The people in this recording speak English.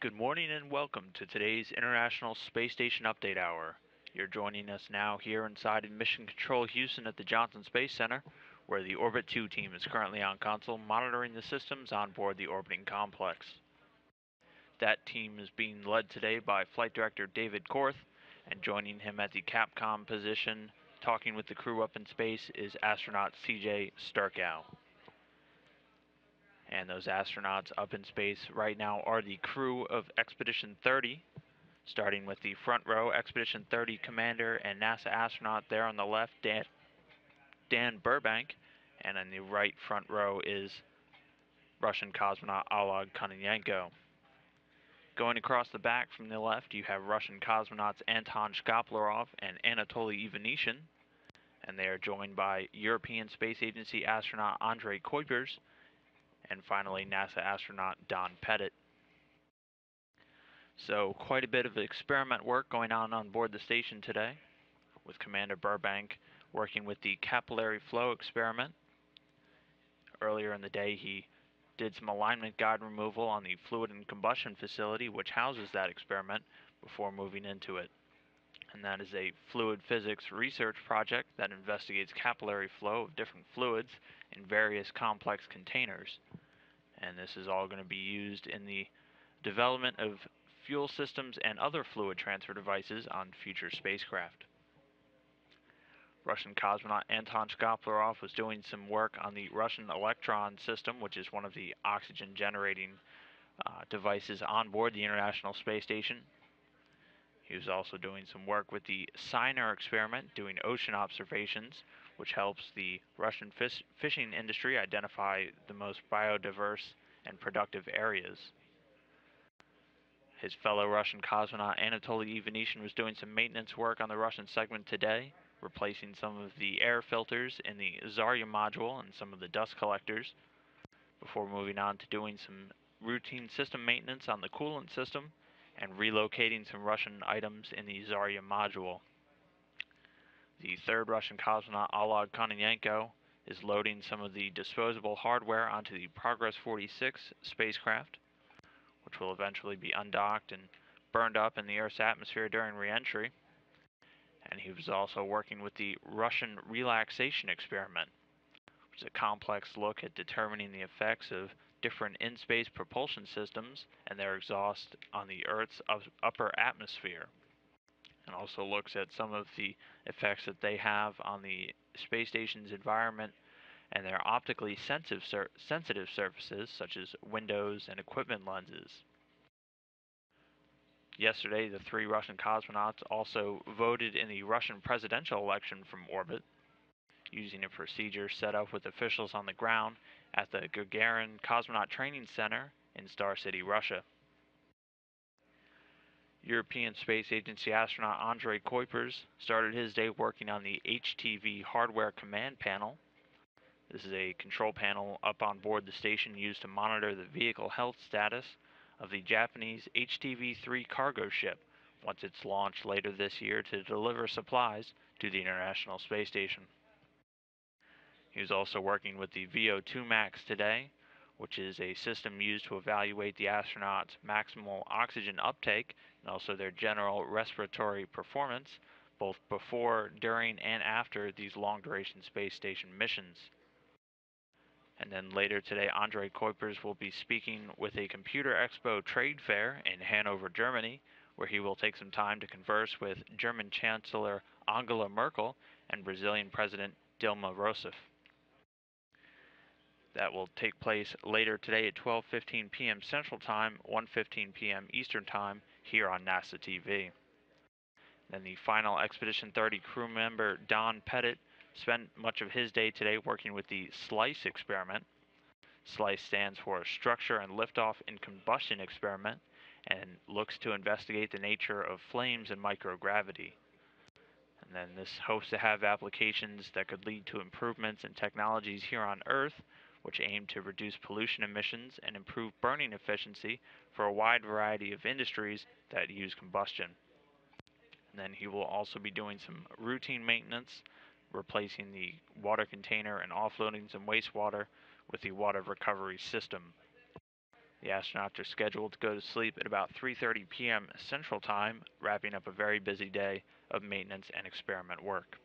Good morning and welcome to today's International Space Station Update Hour. You're joining us now here inside in Mission Control Houston at the Johnson Space Center, where the Orbit 2 team is currently on console monitoring the systems on board the orbiting complex. That team is being led today by Flight Director David Korth, and joining him at the Capcom position, talking with the crew up in space, is astronaut CJ Sturckow. And those astronauts up in space right now are the crew of Expedition 30, starting with the front row, Expedition 30 commander and NASA astronaut there on the left, Dan, Dan Burbank, and on the right front row is Russian cosmonaut Oleg Kononenko. Going across the back from the left, you have Russian cosmonauts Anton Shkaplerov and Anatoly Ivanishin, and they are joined by European Space Agency astronaut Andre Kuipers, and finally NASA astronaut Don Pettit. So quite a bit of experiment work going on on board the station today, with Commander Burbank working with the capillary flow experiment. Earlier in the day, he did some alignment guide removal on the fluid and combustion facility, which houses that experiment, before moving into it. And that is a fluid physics research project that investigates capillary flow of different fluids in various complex containers. And this is all going to be used in the development of fuel systems and other fluid transfer devices on future spacecraft. Russian cosmonaut Anton Shkaplerov was doing some work on the Russian Electron system, which is one of the oxygen generating uh, devices on board the International Space Station. He was also doing some work with the Seiner experiment, doing ocean observations, which helps the Russian fish fishing industry identify the most biodiverse and productive areas. His fellow Russian cosmonaut Anatoly Ivanishin was doing some maintenance work on the Russian segment today, replacing some of the air filters in the Zarya module and some of the dust collectors, before moving on to doing some routine system maintenance on the coolant system and relocating some Russian items in the Zarya module. The third Russian cosmonaut, Oleg Kononenko, is loading some of the disposable hardware onto the Progress 46 spacecraft which will eventually be undocked and burned up in the Earth's atmosphere during reentry. And he was also working with the Russian relaxation experiment, which is a complex look at determining the effects of different in space propulsion systems and their exhaust on the Earth's upper atmosphere. And also looks at some of the effects that they have on the space station's environment and their optically sensitive, sur sensitive surfaces such as windows and equipment lenses. Yesterday, the three Russian cosmonauts also voted in the Russian presidential election from orbit, using a procedure set up with officials on the ground at the Gagarin Cosmonaut Training Center in Star City, Russia. European Space Agency astronaut Andre Kuipers started his day working on the HTV hardware command panel this is a control panel up on board the station used to monitor the vehicle health status of the Japanese HTV-3 cargo ship once it's launched later this year to deliver supplies to the International Space Station. He was also working with the VO2 Max today, which is a system used to evaluate the astronauts' maximal oxygen uptake and also their general respiratory performance, both before, during, and after these long duration space station missions. And then later today, Andre Kuipers will be speaking with a Computer Expo trade fair in Hanover, Germany, where he will take some time to converse with German Chancellor Angela Merkel and Brazilian President Dilma Rousseff. That will take place later today at 12:15 p.m. Central Time, 1:15 p.m. Eastern Time here on NASA TV. Then the final Expedition 30 crew member Don Pettit spent much of his day today working with the SLICE experiment. SLICE stands for Structure and Liftoff in Combustion Experiment and looks to investigate the nature of flames and microgravity. And then this hopes to have applications that could lead to improvements in technologies here on Earth, which aim to reduce pollution emissions and improve burning efficiency for a wide variety of industries that use combustion. And then he will also be doing some routine maintenance replacing the water container and offloading some wastewater with the water recovery system. The astronauts are scheduled to go to sleep at about 3:30 p.m. Central Time, wrapping up a very busy day of maintenance and experiment work.